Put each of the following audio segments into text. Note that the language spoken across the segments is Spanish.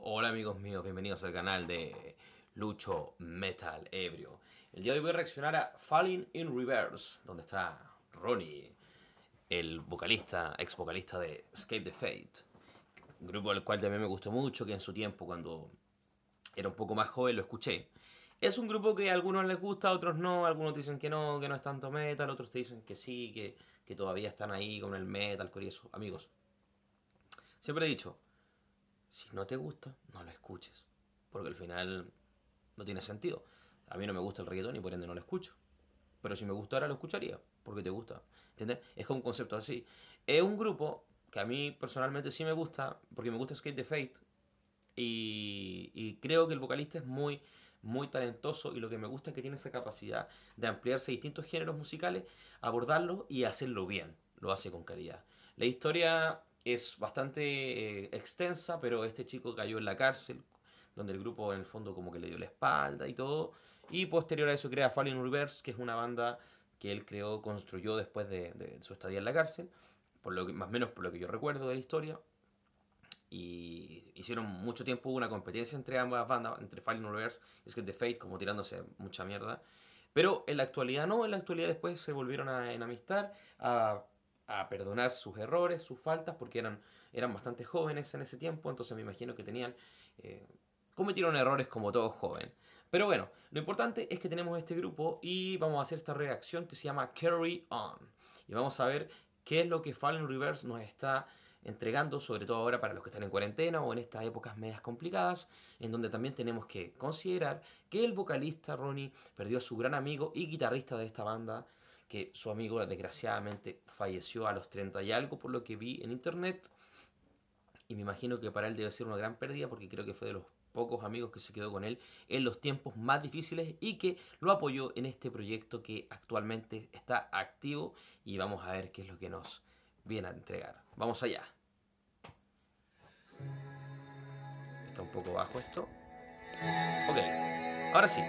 Hola amigos míos, bienvenidos al canal de Lucho Metal Ebrio. El día de hoy voy a reaccionar a Falling in Reverse, donde está Ronnie, el vocalista, ex vocalista de Escape the Fate. Un grupo al cual también me gustó mucho, que en su tiempo, cuando era un poco más joven, lo escuché. Es un grupo que a algunos les gusta, a otros no, algunos dicen que no, que no es tanto metal, otros te dicen que sí, que, que todavía están ahí con el metal, con eso. Amigos, siempre he dicho, si no te gusta, no lo escuches. Porque al final no tiene sentido. A mí no me gusta el reggaetón y por ende no lo escucho. Pero si me gustara, lo escucharía. Porque te gusta. ¿Entiendes? Es como un concepto así. Es un grupo que a mí personalmente sí me gusta. Porque me gusta Skate the Fate. Y, y creo que el vocalista es muy, muy talentoso. Y lo que me gusta es que tiene esa capacidad de ampliarse distintos géneros musicales, abordarlos y hacerlo bien. Lo hace con calidad. La historia es bastante eh, extensa, pero este chico cayó en la cárcel, donde el grupo en el fondo como que le dio la espalda y todo. Y posterior a eso crea Falling Reverse, que es una banda que él creó, construyó después de, su estadía en la cárcel, por lo que, más o menos por lo que yo recuerdo de la historia. Y hicieron mucho tiempo una competencia entre ambas bandas, entre Falling Reverse y Skate the Fate, como tirándose mucha mierda. Pero en la actualidad no, en la actualidad después se volvieron a enamistar, a a perdonar sus errores, sus faltas, porque eran, eran bastante jóvenes en ese tiempo, entonces me imagino que tenían... Eh, cometieron errores como todo joven. Pero bueno, lo importante es que tenemos este grupo y vamos a hacer esta reacción que se llama Carry On. Y vamos a ver qué es lo que Fallen Reverse nos está entregando, sobre todo ahora para los que están en cuarentena o en estas épocas medias complicadas, en donde también tenemos que considerar que el vocalista Ronnie perdió a su gran amigo y guitarrista de esta banda, que su amigo desgraciadamente falleció a los 30 y algo por lo que vi en internet. Y me imagino que para él debe ser una gran pérdida porque creo que fue de los pocos amigos que se quedó con él en los tiempos más difíciles y que lo apoyó en este proyecto que actualmente está activo y vamos a ver qué es lo que nos viene a entregar. Vamos allá. Está un poco bajo esto. Ok, ahora sí.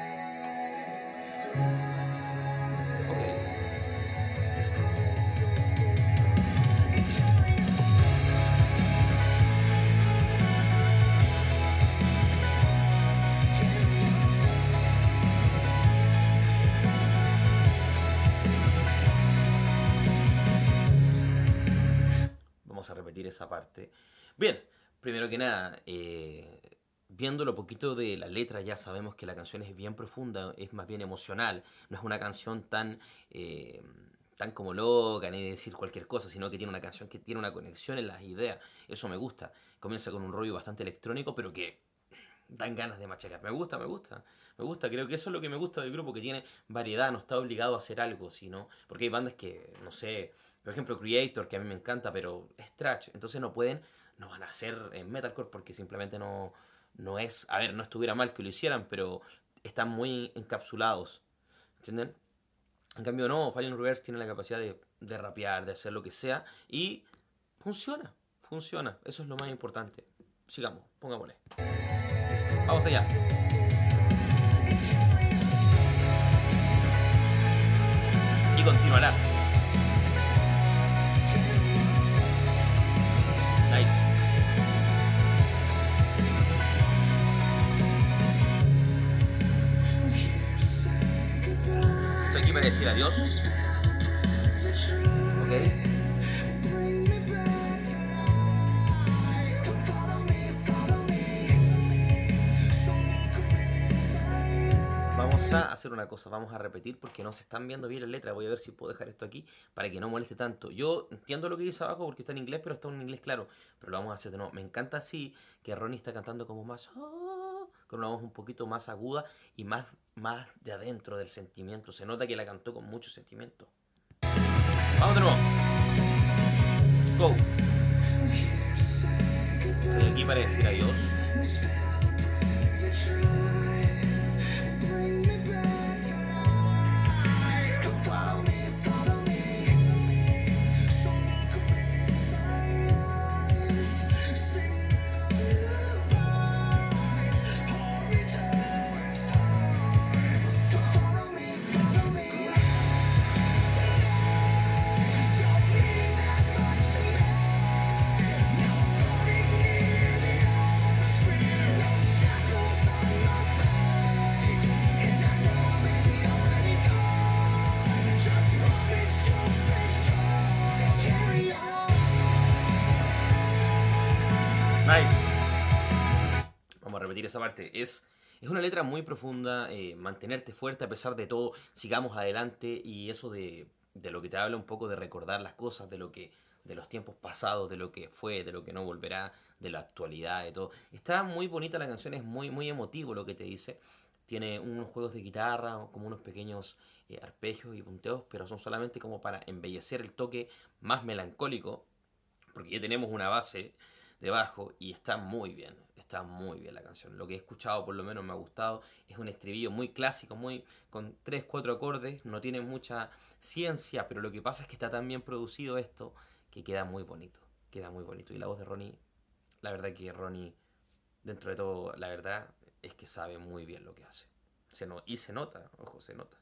A repetir esa parte. Bien, primero que nada, eh, viendo lo poquito de la letra ya sabemos que la canción es bien profunda, es más bien emocional, no es una canción tan... Eh, tan como loca, ni decir cualquier cosa, sino que tiene una canción que tiene una conexión en las ideas. Eso me gusta. Comienza con un rollo bastante electrónico, pero que dan ganas de machacar. Me gusta, me gusta, me gusta. Creo que eso es lo que me gusta del grupo, que tiene variedad, no está obligado a hacer algo, sino. Porque hay bandas que, no sé, por ejemplo, Creator, que a mí me encanta, pero es. Entonces no pueden, no van a hacer en metalcore porque simplemente no, no es. A ver, no estuviera mal que lo hicieran, pero están muy encapsulados. ¿Entienden? En cambio, no, Fallen Reverse tiene la capacidad de, de rapear, de hacer lo que sea, y funciona, funciona. Eso es lo más importante. Sigamos, pongámosle. Vamos allá. Y continuarás. Decir adiós. Una cosa, vamos a repetir porque no se están viendo bien las letras. Voy a ver si puedo dejar esto aquí para que no moleste tanto. Yo entiendo lo que dice abajo porque está en inglés, pero está en inglés claro. Pero lo vamos a hacer de nuevo. Me encanta así que Ronnie está cantando como más... Ah, con una voz un poquito más aguda y más, más de adentro del sentimiento. Se nota que la cantó con mucho sentimiento. Vamos de nuevo. Go. Estoy aquí para decir adiós. Esa parte. Es, es una letra muy profunda, eh, mantenerte fuerte a pesar de todo, sigamos adelante y eso de, de lo que te habla un poco de recordar las cosas, de lo que de los tiempos pasados, de lo que fue, de lo que no volverá, de la actualidad, de todo. Está muy bonita la canción, es muy, muy emotivo lo que te dice. Tiene unos juegos de guitarra, como unos pequeños eh, arpegios y punteos, pero son solamente como para embellecer el toque más melancólico, porque ya tenemos una base de bajo y está muy bien, está muy bien la canción. Lo que he escuchado por lo menos me ha gustado, es un estribillo muy clásico, muy con 3, 4 acordes, no tiene mucha ciencia, pero lo que pasa es que está tan bien producido esto que queda muy bonito, queda muy bonito. Y la voz de Ronnie, la verdad que Ronnie, dentro de todo, la verdad es que sabe muy bien lo que hace. Se no, y se nota, ojo, se nota.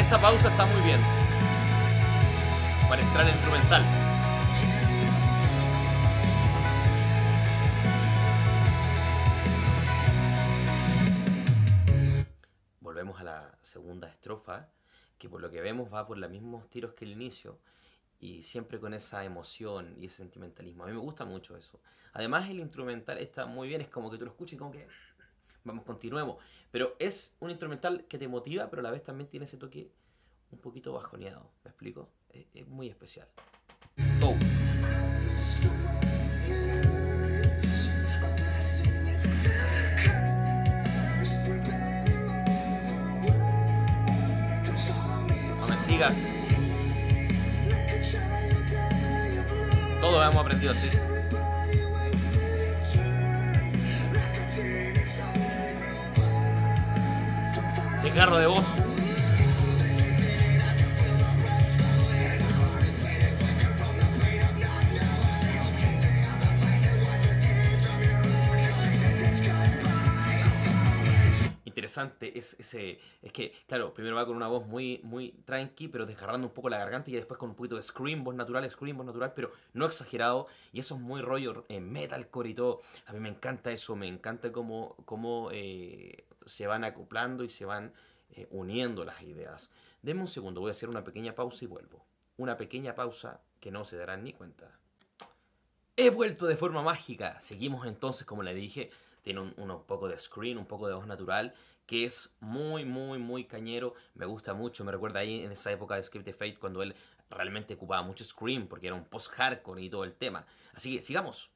Esa pausa está muy bien. Para entrar en instrumental. Volvemos a la segunda estrofa, que por lo que vemos va por los mismos tiros que el inicio y siempre con esa emoción y ese sentimentalismo. A mí me gusta mucho eso. Además el instrumental está muy bien, es como que tú lo escuchas y como que vamos, continuemos. Pero es un instrumental que te motiva, pero a la vez también tiene ese toque un poquito bajoneado. ¿Me explico? Es, muy especial. Oh. No me sigas. Todos hemos aprendido así. Carro de voz. interesante es ese es que claro primero va con una voz muy muy tranqui pero desgarrando un poco la garganta y después con un poquito de scream voz natural scream voz natural pero no exagerado y eso es muy rollo eh, metalcore y todo a mí me encanta eso me encanta cómo, cómo eh, se van acoplando y se van eh, uniendo las ideas. Denme un segundo, voy a hacer una pequeña pausa y vuelvo. Una pequeña pausa que no se darán ni cuenta. He vuelto de forma mágica. Seguimos entonces, como le dije, tiene un, poco de screen, un poco de voz natural, que es muy, muy, muy cañero. Me gusta mucho, me recuerda ahí en esa época de Script Fate cuando él realmente ocupaba mucho scream porque era un post-hardcore y todo el tema. Así que sigamos.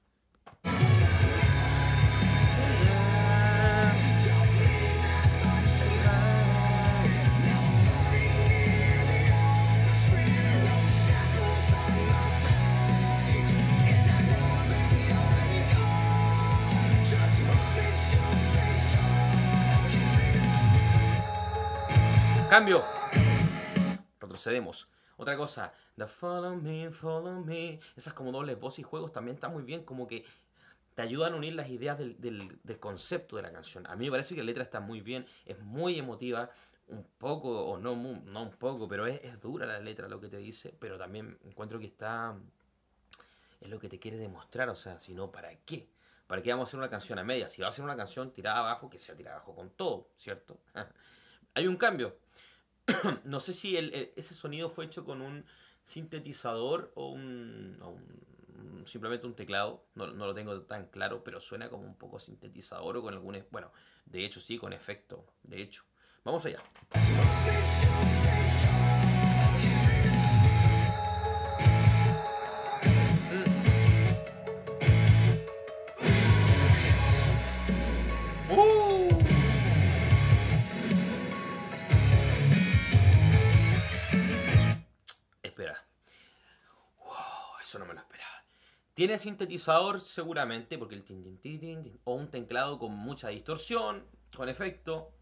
Cambio. Retrocedemos. Otra cosa, the follow me, follow me. Esas como dobles voces y juegos también están muy bien, como que te ayudan a unir las ideas del, concepto de la canción. A mí me parece que la letra está muy bien, es muy emotiva, un poco, o no, no un poco, pero es, dura la letra lo que te dice, pero también encuentro que está, es lo que te quiere demostrar, o sea, si no, ¿para qué? ¿Para qué vamos a hacer una canción a media? Si va a ser una canción tirada abajo, que sea tirada abajo con todo, ¿cierto? Hay un cambio. no sé si ese sonido fue hecho con un sintetizador o un, simplemente un teclado. No, no, lo tengo tan claro, pero suena como un poco sintetizador o con algún... Bueno, de hecho sí, con efecto. De hecho. Vamos allá. Tiene sintetizador seguramente, porque el tin, tin, tin, o un teclado con mucha distorsión, con efecto.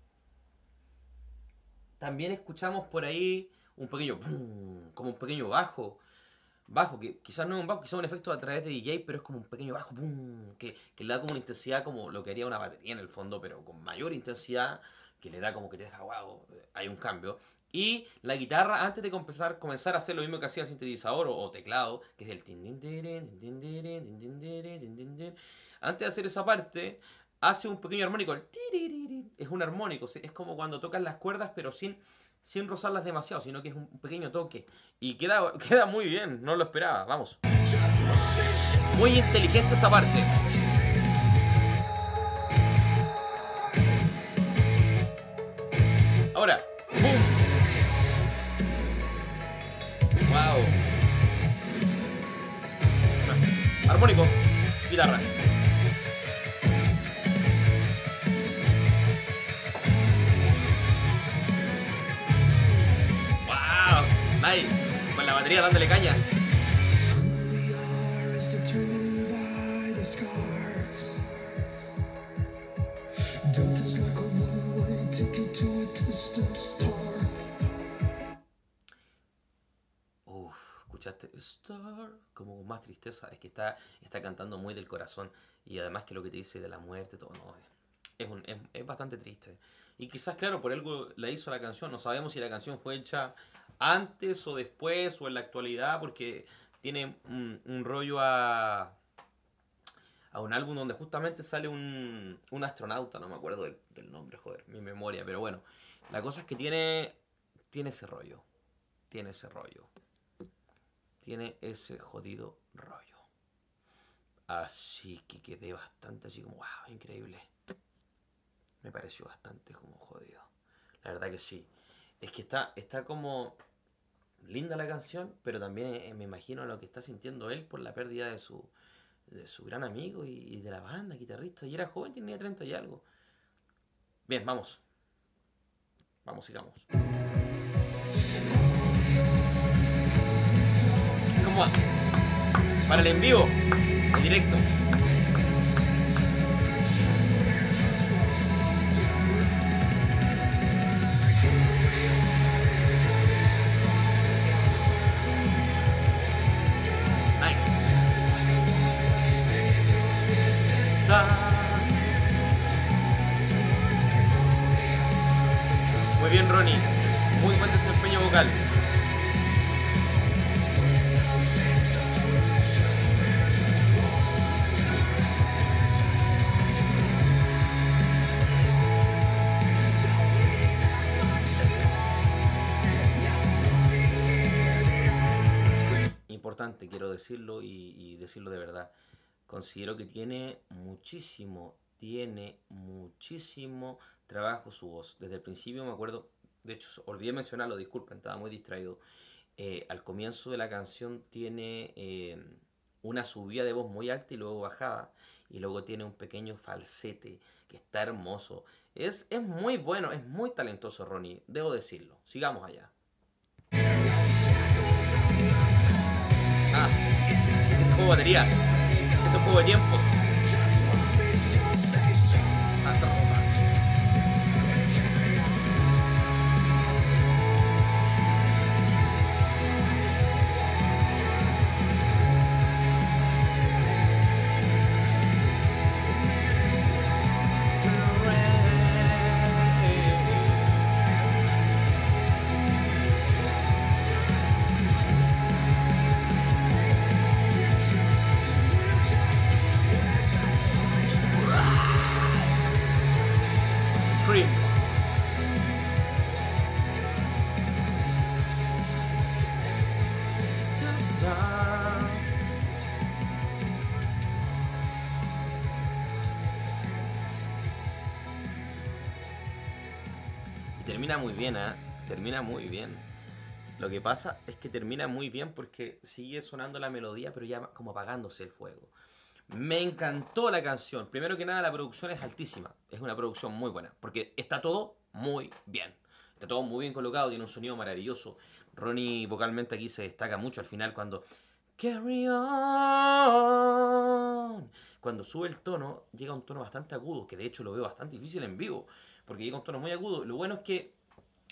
También escuchamos por ahí un pequeño como un pequeño bajo. Bajo, que quizás no es un bajo, quizás un efecto a través de DJ, pero es como un pequeño bajo, que, que le da como una intensidad como lo que haría una batería en el fondo, pero con mayor intensidad que le da como que te deja wow, hay un cambio. Y la guitarra, antes de comenzar, comenzar a hacer lo mismo que hacía el sintetizador o, teclado, que es el antes de hacer esa parte, hace un pequeño armónico. Es un armónico, es como cuando tocas las cuerdas, pero sin sin rozarlas demasiado, sino que es un pequeño toque. Y queda, queda muy bien, no lo esperaba, vamos. Muy inteligente esa parte. Ahora, ¡boom! ¡Wow! Armónico, guitarra. ¡Wow! Nice. Con la batería dándole caña. Star, como más tristeza. Es que está, está cantando muy del corazón. Y además que lo que te dice de la muerte, todo, no, es, un, es, es bastante triste. Y quizás, claro, por algo la hizo la canción. No sabemos si la canción fue hecha antes o después o en la actualidad, porque tiene un, rollo a, a un álbum donde justamente sale un, un astronauta, no me acuerdo del, del nombre, joder, mi memoria, pero bueno, la cosa es que tiene, tiene ese rollo, tiene ese rollo, tiene ese jodido rollo. Así que quedé bastante así como, wow, increíble. Me pareció bastante como jodido. La verdad que sí. Es que está, está como linda la canción, pero también eh, me imagino lo que está sintiendo él por la pérdida de su, de su gran amigo y, y de la banda, guitarrista. Y era joven, tenía 30 y algo. Bien, vamos. Vamos, sigamos. Para el en vivo, en directo. Muy bien, Ronnie. Muy buen desempeño vocal. Importante, quiero decirlo y, y decirlo de verdad. Considero que tiene muchísimo, tiene muchísimo trabajo su voz. Desde el principio me acuerdo, de hecho olvidé mencionarlo, disculpen, estaba muy distraído. Eh, al comienzo de la canción tiene eh, una subida de voz muy alta y luego bajada. Y luego tiene un pequeño falsete que está hermoso. Es, es muy bueno, es muy talentoso Ronnie, debo decirlo. Sigamos allá. Juego batería. Ese juego de tiempos. Y termina muy bien, ¿eh? Termina muy bien. Lo que pasa es que termina muy bien porque sigue sonando la melodía, pero ya como apagándose el fuego. Me encantó la canción. Primero que nada, la producción es altísima. Es una producción muy buena. Porque está todo muy bien. Está todo muy bien colocado. Tiene un sonido maravilloso. Ronnie vocalmente aquí se destaca mucho al final cuando... Carry on. Cuando sube el tono, llega a un tono bastante agudo. Que de hecho lo veo bastante difícil en vivo. Porque llega a un tono muy agudo. Lo bueno es que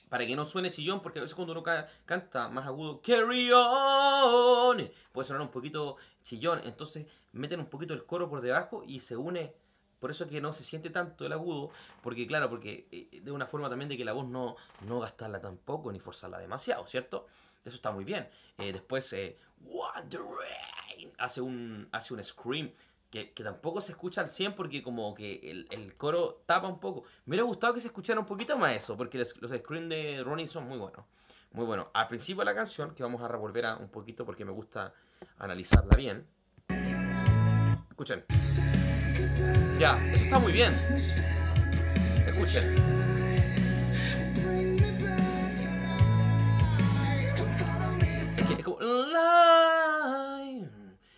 para que no suene chillón, porque a veces cuando uno ca- canta más agudo, carry on, puede sonar un poquito chillón, entonces meten un poquito el coro por debajo y se une, por eso que no se siente tanto el agudo, porque claro, porque eh, de una forma también de que la voz no, no gastarla tampoco ni forzarla demasiado, ¿cierto? Eso está muy bien. Eh, después, eh, hace un, hace un scream que, tampoco se escucha al 100 porque como que el, el coro tapa un poco. Me hubiera gustado que se escuchara un poquito más eso, porque los, los screens de Ronnie son muy buenos. Muy buenos. Al principio de la canción, que vamos a revolver a un poquito porque me gusta analizarla bien. Escuchen. Ya, eso está muy bien. Escuchen. Es que es como.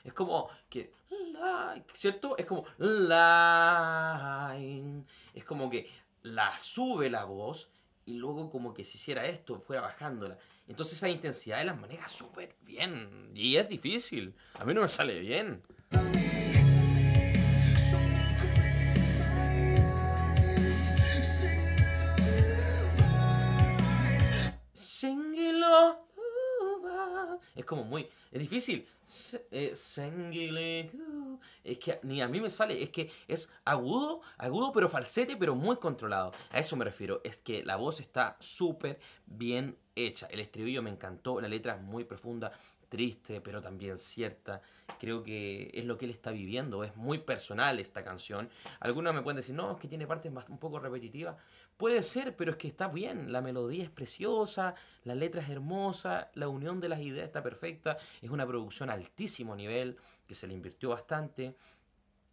Es como que. ¿Cierto? Es como. Es como que la sube la voz y luego como que si hiciera esto, fuera bajándola. Entonces esa intensidad las maneja súper bien. Y es difícil. A mí no me sale bien. Es como muy. Es difícil. Eh, Es que ni a mí me sale. Es que es agudo, agudo, pero falsete, pero muy controlado. A eso me refiero. Es que la voz está súper bien hecha. El estribillo me encantó. La letra es muy profunda, triste, pero también cierta. Creo que es lo que él está viviendo. Es muy personal esta canción. Algunos me pueden decir, no, es que tiene partes más- un poco repetitivas. Puede ser, pero es que está bien. La melodía es preciosa, la letra es hermosa, la unión de las ideas está perfecta. Es una producción altísimo nivel que se le invirtió bastante.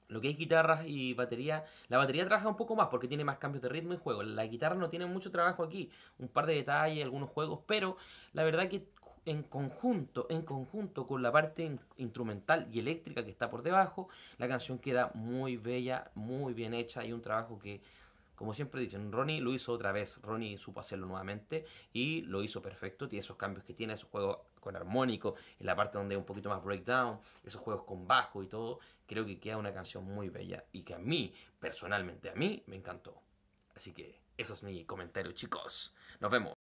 Lo que es guitarras y batería, la batería trabaja un poco más porque tiene más cambios de ritmo y juego. La guitarra no tiene mucho trabajo aquí, un par de detalles, algunos juegos, pero la verdad que en conjunto, en conjunto con la parte in- instrumental y eléctrica que está por debajo, la canción queda muy bella, muy bien hecha y un trabajo que, como siempre dicen, Ronnie lo hizo otra vez, Ronnie supo hacerlo nuevamente y lo hizo perfecto, tiene esos cambios que tiene, esos juegos con armónico, en la parte donde hay un poquito más breakdown, esos juegos con bajo y todo, creo que queda una canción muy bella y que a mí, personalmente, a mí me encantó. Así que eso es mi comentario, chicos. Nos vemos.